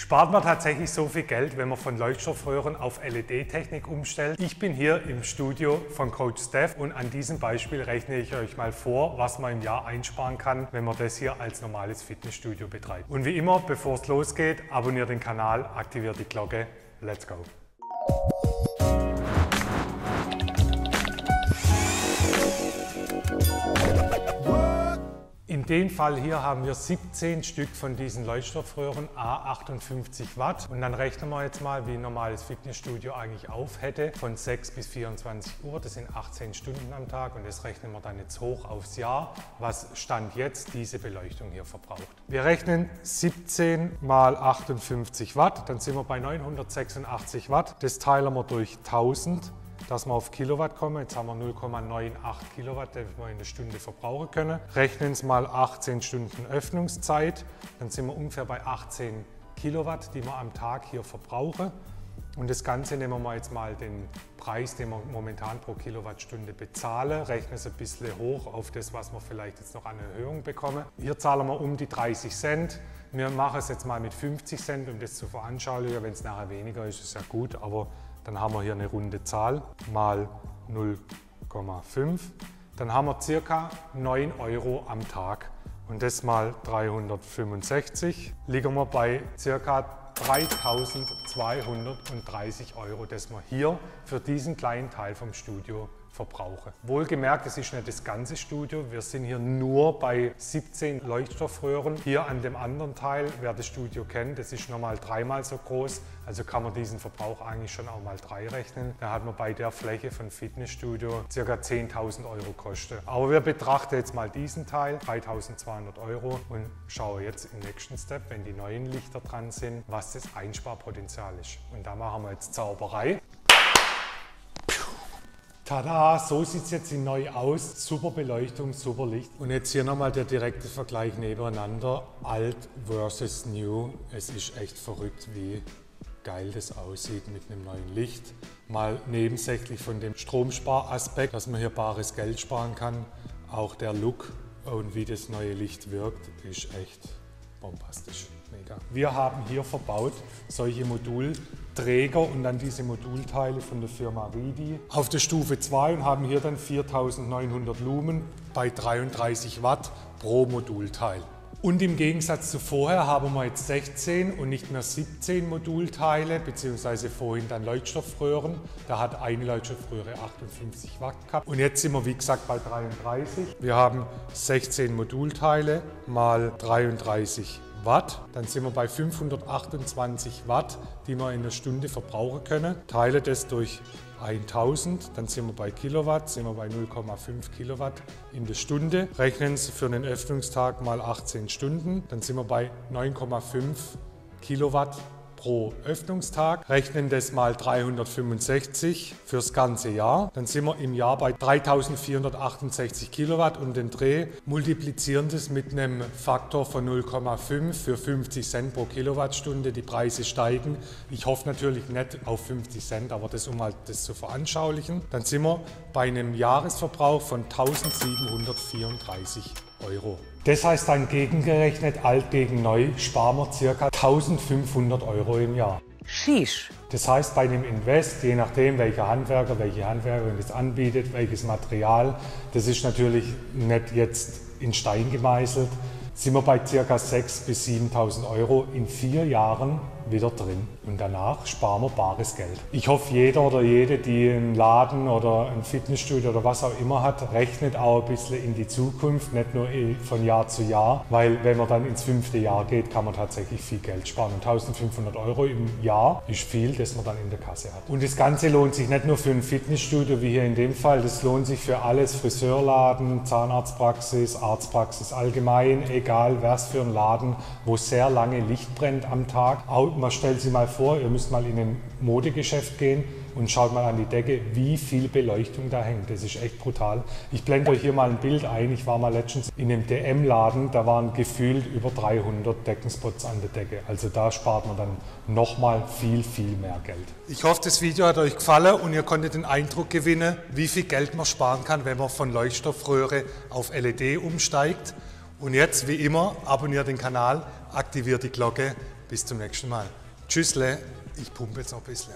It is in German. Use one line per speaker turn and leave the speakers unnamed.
Spart man tatsächlich so viel Geld, wenn man von Leuchtstoffröhren auf LED-Technik umstellt? Ich bin hier im Studio von Coach Steph und an diesem Beispiel rechne ich euch mal vor, was man im Jahr einsparen kann, wenn man das hier als normales Fitnessstudio betreibt. Und wie immer, bevor es losgeht, abonniert den Kanal, aktiviert die Glocke. Let's go! Dem Fall hier haben wir 17 Stück von diesen Leuchtstoffröhren, A58 Watt. Und dann rechnen wir jetzt mal, wie ein normales Fitnessstudio eigentlich auf hätte, von 6 bis 24 Uhr. Das sind 18 Stunden am Tag und das rechnen wir dann jetzt hoch aufs Jahr, was Stand jetzt diese Beleuchtung hier verbraucht. Wir rechnen 17 mal 58 Watt, dann sind wir bei 986 Watt. Das teilen wir durch 1000 dass wir auf Kilowatt kommen. Jetzt haben wir 0,98 Kilowatt, die wir in der Stunde verbrauchen können. Rechnen es mal 18 Stunden Öffnungszeit, dann sind wir ungefähr bei 18 Kilowatt, die wir am Tag hier verbrauchen. Und das Ganze nehmen wir jetzt mal den Preis, den wir momentan pro Kilowattstunde bezahlen, rechnen es ein bisschen hoch auf das, was wir vielleicht jetzt noch an Erhöhung bekommen. Hier zahlen wir um die 30 Cent. Wir machen es jetzt mal mit 50 Cent, um das zu veranschaulichen. Wenn es nachher weniger ist, ist ja gut, aber dann haben wir hier eine runde Zahl mal 0,5. Dann haben wir circa 9 Euro am Tag. Und das mal 365 liegen wir bei circa 3230 Euro, das wir hier für diesen kleinen Teil vom Studio verbrauche. Wohlgemerkt, es ist nicht das ganze Studio. Wir sind hier nur bei 17 Leuchtstoffröhren. Hier an dem anderen Teil, wer das Studio kennt, das ist nochmal dreimal so groß. Also kann man diesen Verbrauch eigentlich schon auch mal drei rechnen. Da hat man bei der Fläche von Fitnessstudio ca. 10.000 Euro Kosten. Aber wir betrachten jetzt mal diesen Teil, 3.200 Euro und schauen jetzt im nächsten Step, wenn die neuen Lichter dran sind, was das Einsparpotenzial ist. Und da machen wir jetzt Zauberei. Tada, so sieht es jetzt neu aus. Super Beleuchtung, super Licht. Und jetzt hier nochmal der direkte Vergleich nebeneinander. Alt versus New. Es ist echt verrückt, wie geil das aussieht mit einem neuen Licht. Mal nebensächlich von dem Stromsparaspekt, dass man hier bares Geld sparen kann. Auch der Look und wie das neue Licht wirkt, ist echt bombastisch. Mega. Wir haben hier verbaut solche Modulträger und dann diese Modulteile von der Firma Ridi auf der Stufe 2 und haben hier dann 4900 Lumen bei 33 Watt pro Modulteil. Und im Gegensatz zu vorher haben wir jetzt 16 und nicht mehr 17 Modulteile, beziehungsweise vorhin dann Leuchtstoffröhren. Da hat eine Leuchtstoffröhre 58 Watt gehabt. Und jetzt sind wir wie gesagt bei 33. Wir haben 16 Modulteile mal 33 Watt. Dann sind wir bei 528 Watt, die wir in einer Stunde verbrauchen können. Teile das durch 1000, dann sind wir bei Kilowatt, sind wir bei 0,5 Kilowatt in der Stunde. Rechnen Sie für einen Öffnungstag mal 18 Stunden, dann sind wir bei 9,5 Kilowatt pro Öffnungstag, rechnen das mal 365 fürs ganze Jahr, dann sind wir im Jahr bei 3468 Kilowatt und den Dreh, multiplizieren das mit einem Faktor von 0,5 für 50 Cent pro Kilowattstunde. Die Preise steigen. Ich hoffe natürlich nicht auf 50 Cent, aber das, um halt das zu veranschaulichen. Dann sind wir bei einem Jahresverbrauch von 1734 Euro. Das heißt dann gegengerechnet, alt gegen neu, sparen wir ca. 1500 Euro im Jahr.
Sheesh.
Das heißt, bei einem Invest, je nachdem, welcher Handwerker, welche Handwerkerin das anbietet, welches Material, das ist natürlich nicht jetzt in Stein gemeißelt, sind wir bei ca. 6.000 bis 7.000 Euro in vier Jahren wieder drin. Und danach sparen wir bares Geld. Ich hoffe, jeder oder jede, die einen Laden oder ein Fitnessstudio oder was auch immer hat, rechnet auch ein bisschen in die Zukunft, nicht nur von Jahr zu Jahr, weil wenn man dann ins fünfte Jahr geht, kann man tatsächlich viel Geld sparen. Und 1500 Euro im Jahr ist viel, das man dann in der Kasse hat. Und das Ganze lohnt sich nicht nur für ein Fitnessstudio wie hier in dem Fall, das lohnt sich für alles, Friseurladen, Zahnarztpraxis, Arztpraxis allgemein, egal was für ein Laden, wo sehr lange Licht brennt am Tag. Auch man stellt sich mal vor, ihr müsst mal in ein Modegeschäft gehen und schaut mal an die Decke, wie viel Beleuchtung da hängt. Das ist echt brutal. Ich blende euch hier mal ein Bild ein. Ich war mal letztens in einem DM-Laden, da waren gefühlt über 300 Deckenspots an der Decke. Also da spart man dann nochmal viel, viel mehr Geld. Ich hoffe, das Video hat euch gefallen und ihr konntet den Eindruck gewinnen, wie viel Geld man sparen kann, wenn man von Leuchtstoffröhre auf LED umsteigt. Und jetzt, wie immer, abonniert den Kanal, aktiviert die Glocke Bis zum nächsten Mal. Tschüssle, ich pumpe jetzt noch ein bisschen.